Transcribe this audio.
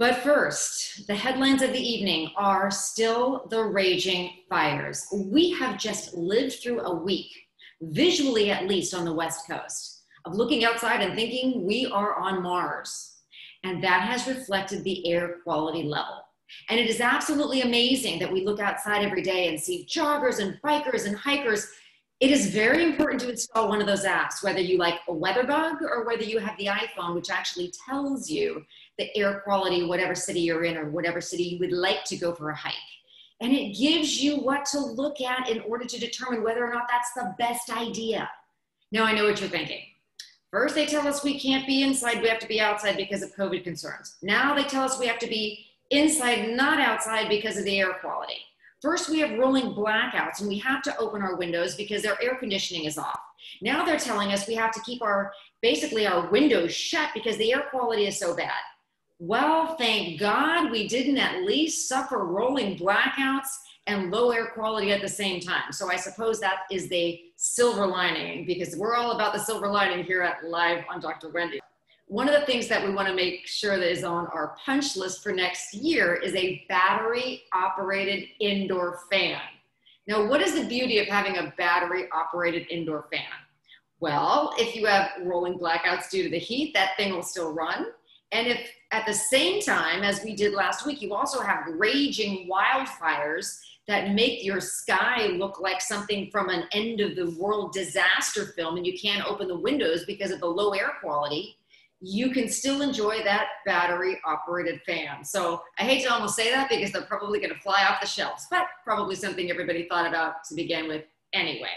But first, the headlines of the evening are still the raging fires. We have just lived through a week, visually at least on the West Coast, of looking outside and thinking we are on Mars. And that has reflected the air quality level. And it is absolutely amazing that we look outside every day and see joggers and bikers and hikers. It is very important to install one of those apps, whether you like a WeatherBug or whether you have the iPhone, which actually tells you the air quality, whatever city you're in or whatever city you would like to go for a hike. And it gives you what to look at in order to determine whether or not that's the best idea. Now, I know what you're thinking. First, they tell us we can't be inside, we have to be outside because of COVID concerns. Now they tell us we have to be inside, not outside because of the air quality. First, we have rolling blackouts and we have to open our windows because their air conditioning is off. Now they're telling us we have to keep our, basically our windows shut because the air quality is so bad. Well, thank God we didn't at least suffer rolling blackouts and low air quality at the same time. So I suppose that is the silver lining because we're all about the silver lining here at Live on Dr. Wendy. One of the things that we want to make sure that is on our punch list for next year is a battery operated indoor fan. Now, what is the beauty of having a battery operated indoor fan? Well, if you have rolling blackouts due to the heat, that thing will still run. And if at the same time, as we did last week, you also have raging wildfires that make your sky look like something from an end of the world disaster film, and you can't open the windows because of the low air quality, you can still enjoy that battery operated fan. So I hate to almost say that because they're probably going to fly off the shelves, but probably something everybody thought about to begin with anyway.